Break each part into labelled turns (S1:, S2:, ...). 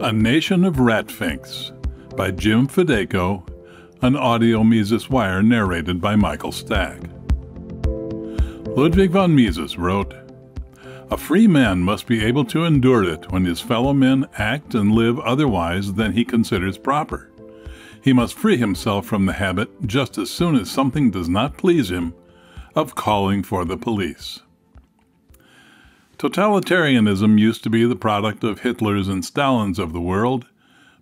S1: A Nation of Ratfinks by Jim Fedako, an audio Mises Wire narrated by Michael Stack. Ludwig von Mises wrote, A free man must be able to endure it when his fellow men act and live otherwise than he considers proper. He must free himself from the habit, just as soon as something does not please him, of calling for the police. Totalitarianism used to be the product of Hitlers and Stalins of the world,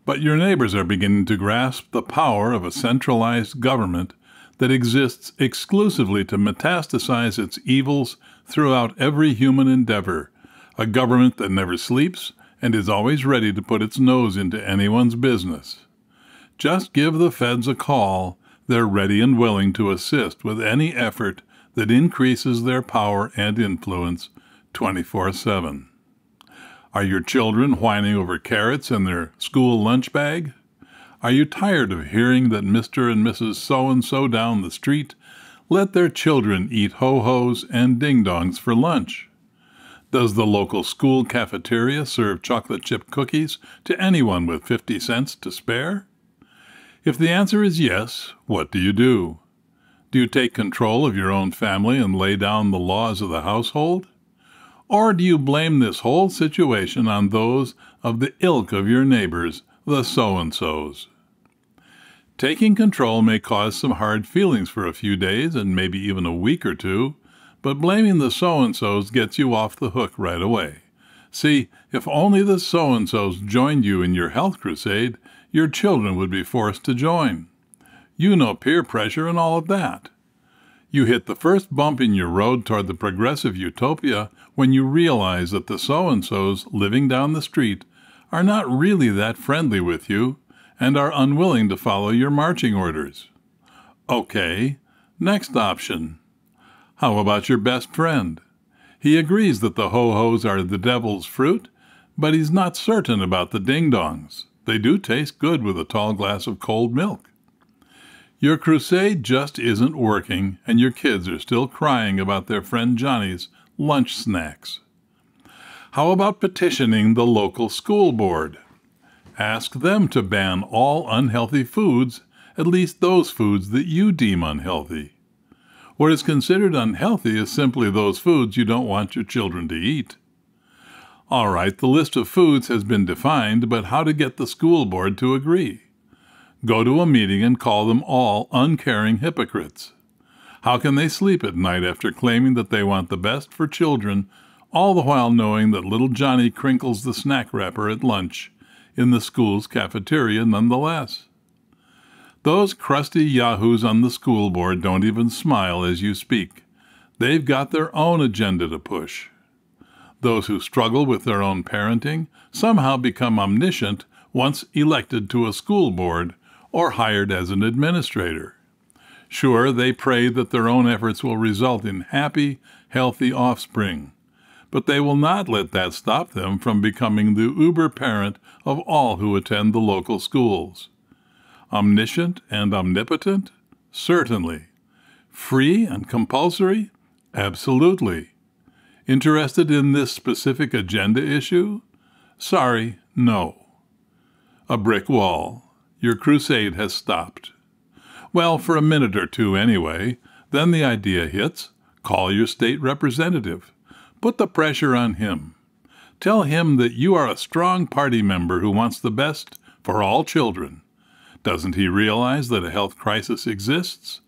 S1: but your neighbors are beginning to grasp the power of a centralized government that exists exclusively to metastasize its evils throughout every human endeavor, a government that never sleeps and is always ready to put its nose into anyone's business. Just give the feds a call, they're ready and willing to assist with any effort that increases their power and influence 24 7. Are your children whining over carrots in their school lunch bag? Are you tired of hearing that Mr. and Mrs. So and so down the street let their children eat ho hos and ding dongs for lunch? Does the local school cafeteria serve chocolate chip cookies to anyone with 50 cents to spare? If the answer is yes, what do you do? Do you take control of your own family and lay down the laws of the household? Or do you blame this whole situation on those of the ilk of your neighbors, the so and so's? Taking control may cause some hard feelings for a few days and maybe even a week or two, but blaming the so and so's gets you off the hook right away. See, if only the so and so's joined you in your health crusade, your children would be forced to join. You know peer pressure and all of that. You hit the first bump in your road toward the progressive utopia when you realize that the so and so's living down the street are not really that friendly with you and are unwilling to follow your marching orders. Okay, next option. How about your best friend? He agrees that the ho hos are the devil's fruit, but he's not certain about the ding dongs. They do taste good with a tall glass of cold milk. Your crusade just isn't working, and your kids are still crying about their friend Johnny's lunch snacks. How about petitioning the local school board? Ask them to ban all unhealthy foods, at least those foods that you deem unhealthy. What is considered unhealthy is simply those foods you don't want your children to eat. All right, the list of foods has been defined, but how to get the school board to agree? Go to a meeting and call them all uncaring hypocrites. How can they sleep at night after claiming that they want the best for children, all the while knowing that little Johnny crinkles the snack wrapper at lunch in the school's cafeteria nonetheless? Those crusty yahoos on the school board don't even smile as you speak. They've got their own agenda to push. Those who struggle with their own parenting somehow become omniscient once elected to a school board or hired as an administrator. Sure, they pray that their own efforts will result in happy, healthy offspring, but they will not let that stop them from becoming the uber parent of all who attend the local schools. Omniscient and omnipotent? Certainly. Free and compulsory? Absolutely. Interested in this specific agenda issue? Sorry, no. A brick wall. Your crusade has stopped. Well, for a minute or two anyway. Then the idea hits call your state representative. Put the pressure on him. Tell him that you are a strong party member who wants the best for all children. Doesn't he realize that a health crisis exists?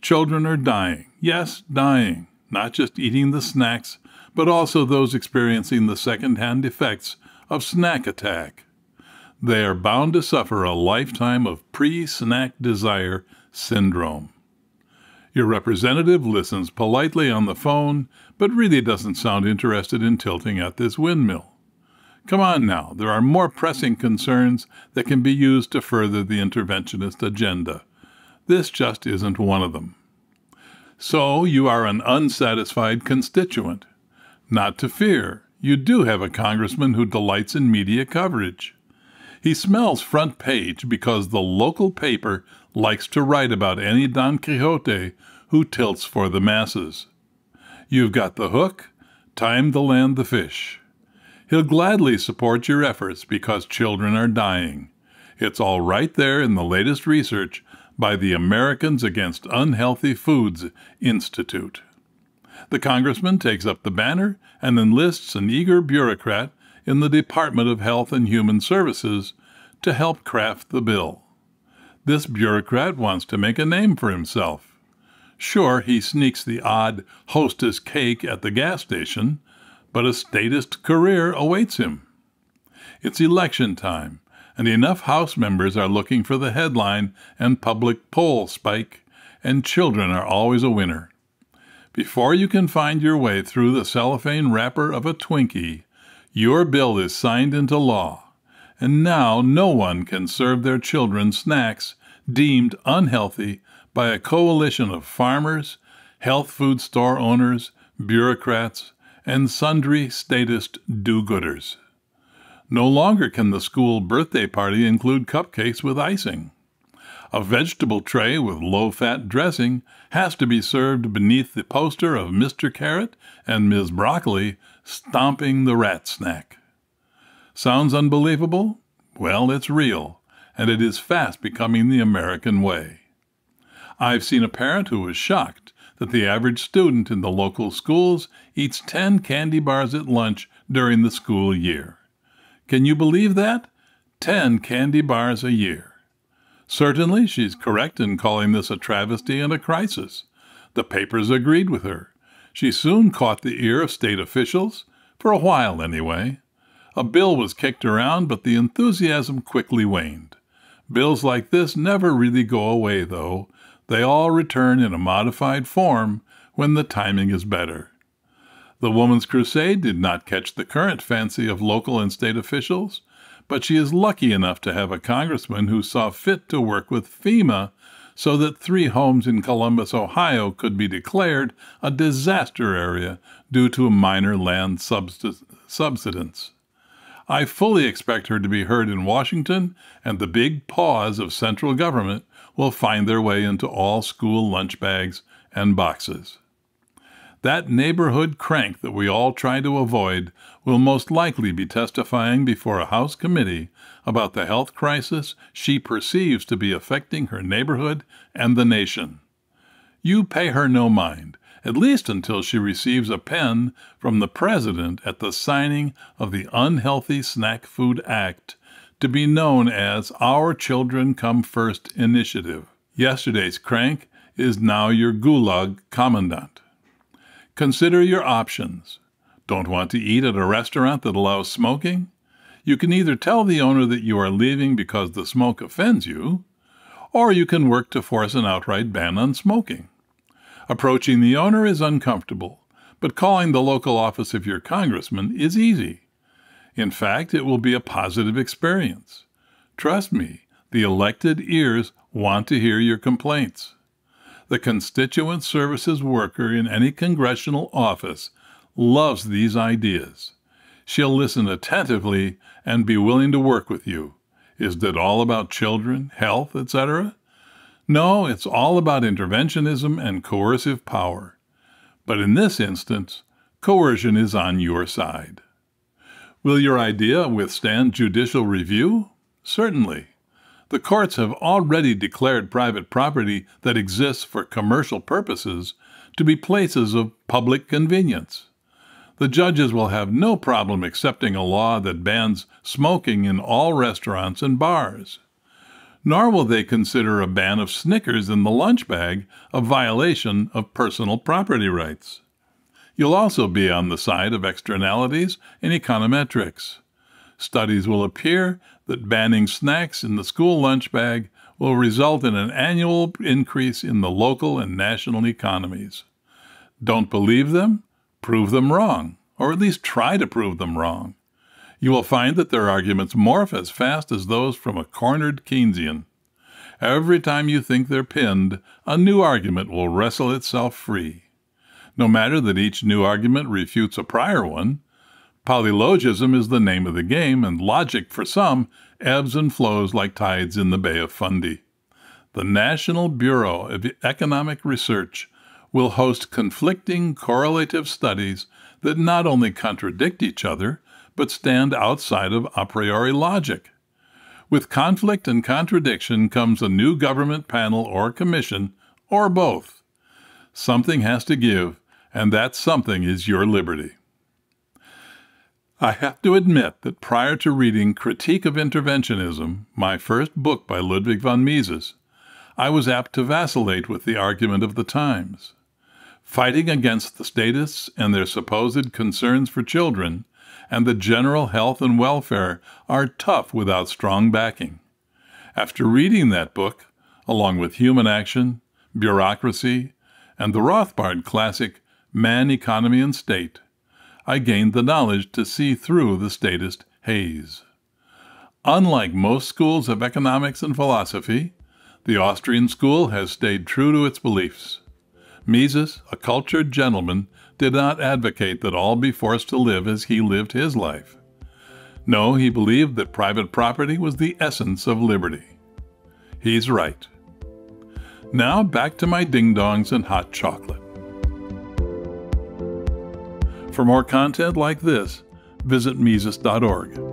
S1: Children are dying. Yes, dying. Not just eating the snacks, but also those experiencing the second hand effects of snack attack they are bound to suffer a lifetime of pre snack desire syndrome. Your representative listens politely on the phone, but really doesn't sound interested in tilting at this windmill. Come on now, there are more pressing concerns that can be used to further the interventionist agenda. This just isn't one of them. So you are an unsatisfied constituent. Not to fear, you do have a congressman who delights in media coverage. He smells front page because the local paper likes to write about any Don Quixote who tilts for the masses. You've got the hook, time to land the fish. He'll gladly support your efforts because children are dying. It's all right there in the latest research by the Americans Against Unhealthy Foods Institute. The congressman takes up the banner and enlists an eager bureaucrat in the Department of Health and Human Services to help craft the bill. This bureaucrat wants to make a name for himself. Sure, he sneaks the odd hostess cake at the gas station, but a statist career awaits him. It's election time, and enough House members are looking for the headline and public poll spike, and children are always a winner. Before you can find your way through the cellophane wrapper of a Twinkie, your bill is signed into law, and now no one can serve their children snacks deemed unhealthy by a coalition of farmers, health food store owners, bureaucrats, and sundry statist do gooders. No longer can the school birthday party include cupcakes with icing. A vegetable tray with low fat dressing has to be served beneath the poster of Mr. Carrot and Ms. Broccoli stomping the rat snack. Sounds unbelievable? Well, it's real, and it is fast becoming the American way. I've seen a parent who was shocked that the average student in the local schools eats 10 candy bars at lunch during the school year. Can you believe that? 10 candy bars a year. Certainly, she's correct in calling this a travesty and a crisis. The papers agreed with her. She soon caught the ear of state officials, for a while anyway. A bill was kicked around, but the enthusiasm quickly waned. Bills like this never really go away, though. They all return in a modified form when the timing is better. The Woman's Crusade did not catch the current fancy of local and state officials, but she is lucky enough to have a congressman who saw fit to work with FEMA so that three homes in Columbus, Ohio could be declared a disaster area due to a minor land subsidence. I fully expect her to be heard in Washington, and the big paws of central government will find their way into all school lunch bags and boxes. That neighborhood crank that we all try to avoid will most likely be testifying before a House committee about the health crisis she perceives to be affecting her neighborhood and the nation. You pay her no mind, at least until she receives a pen from the President at the signing of the Unhealthy Snack Food Act, to be known as Our Children Come First initiative. Yesterday's crank is now your gulag commandant. Consider your options. Don't want to eat at a restaurant that allows smoking? You can either tell the owner that you are leaving because the smoke offends you, or you can work to force an outright ban on smoking. Approaching the owner is uncomfortable, but calling the local office of your congressman is easy. In fact, it will be a positive experience. Trust me, the elected ears want to hear your complaints. The constituent services worker in any congressional office loves these ideas. She'll listen attentively and be willing to work with you. Is that all about children, health, etc.? No, it's all about interventionism and coercive power. But in this instance, coercion is on your side. Will your idea withstand judicial review? Certainly. The courts have already declared private property that exists for commercial purposes to be places of public convenience. The judges will have no problem accepting a law that bans smoking in all restaurants and bars. Nor will they consider a ban of Snickers in the lunch bag a violation of personal property rights. You'll also be on the side of externalities and econometrics. Studies will appear that banning snacks in the school lunch bag will result in an annual increase in the local and national economies. Don't believe them? Prove them wrong, or at least try to prove them wrong. You will find that their arguments morph as fast as those from a cornered Keynesian. Every time you think they're pinned, a new argument will wrestle itself free. No matter that each new argument refutes a prior one, Polylogism is the name of the game, and logic, for some, ebbs and flows like tides in the Bay of Fundy. The National Bureau of Economic Research will host conflicting correlative studies that not only contradict each other, but stand outside of a priori logic. With conflict and contradiction comes a new government panel or commission, or both. Something has to give, and that something is your liberty. I have to admit that prior to reading Critique of Interventionism, my first book by Ludwig von Mises, I was apt to vacillate with the argument of the times. Fighting against the statists and their supposed concerns for children and the general health and welfare are tough without strong backing. After reading that book, along with Human Action, Bureaucracy, and the Rothbard classic Man, Economy, and State, I gained the knowledge to see through the statist haze. Unlike most schools of economics and philosophy, the Austrian school has stayed true to its beliefs. Mises, a cultured gentleman, did not advocate that all be forced to live as he lived his life. No, he believed that private property was the essence of liberty. He's right. Now back to my ding dongs and hot chocolate. For more content like this, visit Mises.org.